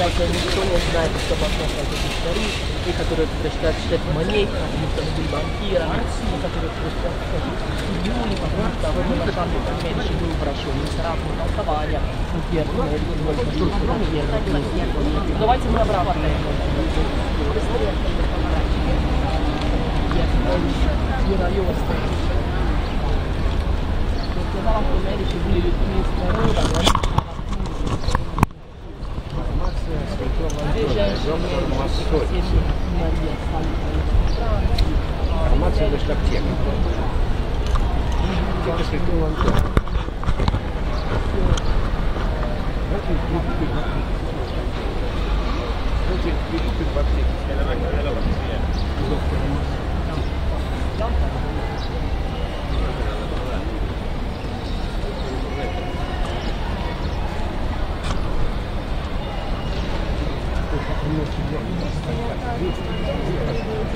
Однако никто не знает, что возможно эти истории, и которые предпочитают считать моней, они были банкирами, которые предпочитают семьюни, потому что вы на самом деле Медичи был врачом, не сравнивал толкования, верно, Давайте мы обрабатываем. Быстрее. Сказала, что Медичи были людьми из Информация для штабтека. Gracias. Thank you.